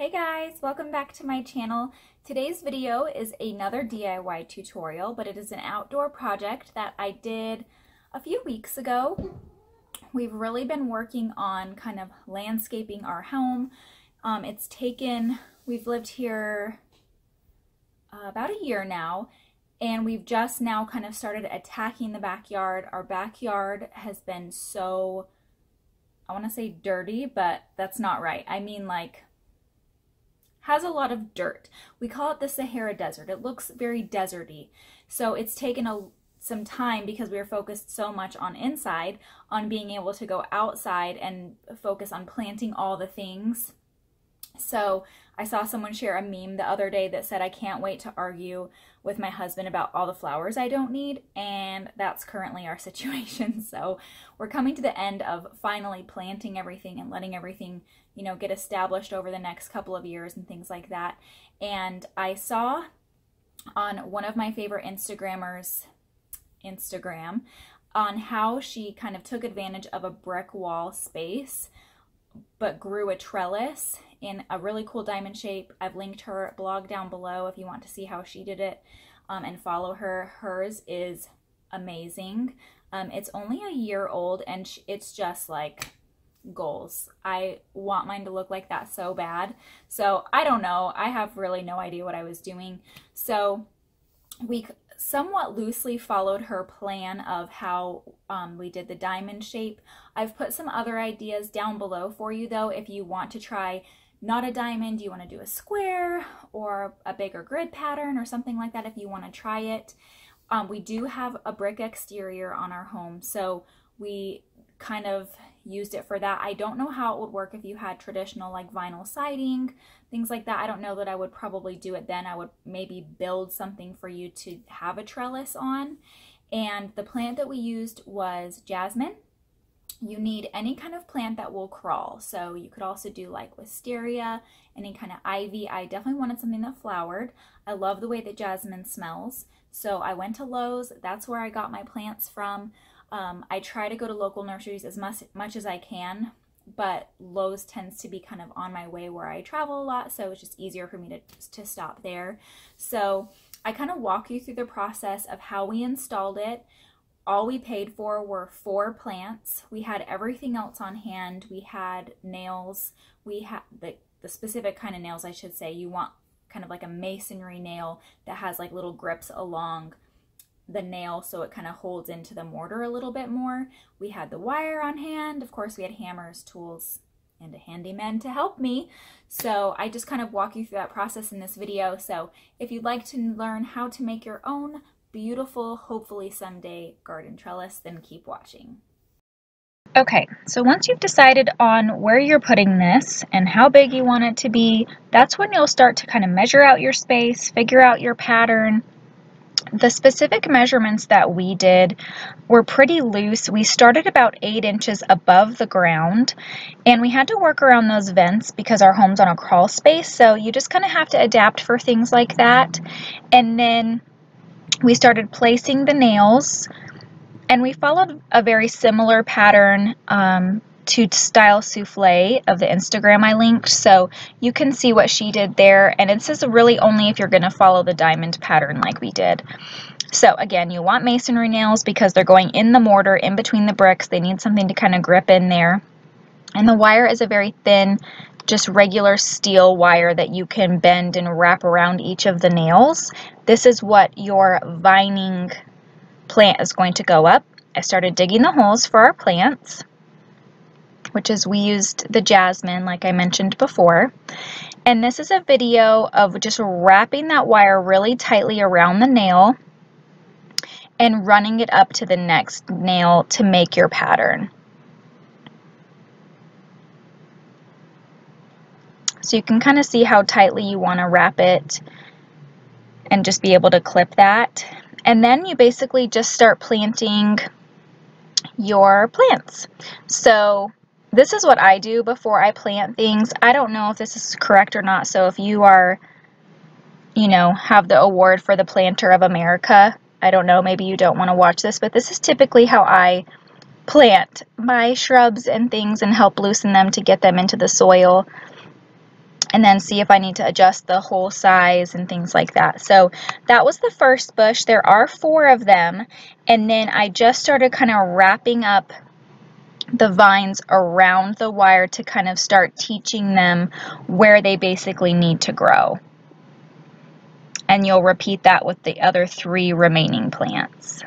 Hey guys, welcome back to my channel. Today's video is another DIY tutorial, but it is an outdoor project that I did a few weeks ago. We've really been working on kind of landscaping our home. Um, it's taken, we've lived here uh, about a year now, and we've just now kind of started attacking the backyard. Our backyard has been so, I want to say dirty, but that's not right. I mean like has a lot of dirt. We call it the Sahara Desert. It looks very deserty. So it's taken a some time because we were focused so much on inside on being able to go outside and focus on planting all the things so I saw someone share a meme the other day that said, I can't wait to argue with my husband about all the flowers I don't need. And that's currently our situation. So we're coming to the end of finally planting everything and letting everything, you know, get established over the next couple of years and things like that. And I saw on one of my favorite Instagrammers, Instagram, on how she kind of took advantage of a brick wall space but grew a trellis in a really cool diamond shape. I've linked her blog down below if you want to see how she did it um, and follow her. Hers is amazing. Um, it's only a year old and it's just like goals. I want mine to look like that so bad. So I don't know. I have really no idea what I was doing. So we somewhat loosely followed her plan of how um, we did the diamond shape. I've put some other ideas down below for you though if you want to try not a diamond, you want to do a square or a bigger grid pattern or something like that if you want to try it. Um, we do have a brick exterior on our home, so we kind of used it for that. I don't know how it would work if you had traditional like vinyl siding, things like that. I don't know that I would probably do it then. I would maybe build something for you to have a trellis on. And the plant that we used was jasmine you need any kind of plant that will crawl. So you could also do like wisteria, any kind of ivy. I definitely wanted something that flowered. I love the way that jasmine smells. So I went to Lowe's. That's where I got my plants from. Um, I try to go to local nurseries as much, much as I can, but Lowe's tends to be kind of on my way where I travel a lot, so it's just easier for me to, to stop there. So I kind of walk you through the process of how we installed it, all we paid for were four plants. We had everything else on hand. We had nails. We had the, the specific kind of nails, I should say. You want kind of like a masonry nail that has like little grips along the nail so it kind of holds into the mortar a little bit more. We had the wire on hand. Of course, we had hammers, tools, and a handyman to help me. So I just kind of walk you through that process in this video. So if you'd like to learn how to make your own beautiful, hopefully someday, garden trellis, then keep watching. Okay, so once you've decided on where you're putting this and how big you want it to be, that's when you'll start to kind of measure out your space, figure out your pattern. The specific measurements that we did were pretty loose. We started about 8 inches above the ground and we had to work around those vents because our home's on a crawl space so you just kind of have to adapt for things like that. And then we started placing the nails and we followed a very similar pattern um, to Style Souffle of the Instagram I linked. So you can see what she did there. And it says really only if you're going to follow the diamond pattern like we did. So again, you want masonry nails because they're going in the mortar, in between the bricks. They need something to kind of grip in there. And the wire is a very thin, just regular steel wire that you can bend and wrap around each of the nails. This is what your vining plant is going to go up. I started digging the holes for our plants, which is we used the jasmine like I mentioned before. And this is a video of just wrapping that wire really tightly around the nail and running it up to the next nail to make your pattern. So you can kind of see how tightly you want to wrap it and just be able to clip that. And then you basically just start planting your plants. So this is what I do before I plant things. I don't know if this is correct or not. So if you are, you know, have the award for the planter of America, I don't know, maybe you don't want to watch this, but this is typically how I plant my shrubs and things and help loosen them to get them into the soil. And then see if I need to adjust the hole size and things like that. So that was the first bush. There are four of them. And then I just started kind of wrapping up the vines around the wire to kind of start teaching them where they basically need to grow. And you'll repeat that with the other three remaining plants.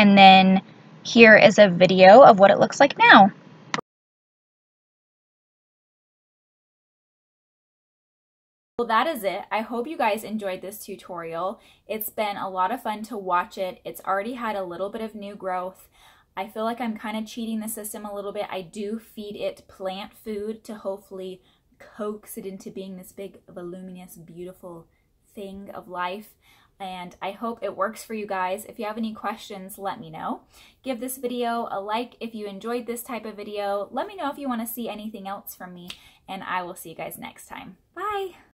And then here is a video of what it looks like now. Well, that is it. I hope you guys enjoyed this tutorial. It's been a lot of fun to watch it. It's already had a little bit of new growth. I feel like I'm kind of cheating the system a little bit. I do feed it plant food to hopefully coax it into being this big, voluminous, beautiful thing of life and I hope it works for you guys. If you have any questions, let me know. Give this video a like if you enjoyed this type of video. Let me know if you want to see anything else from me, and I will see you guys next time. Bye!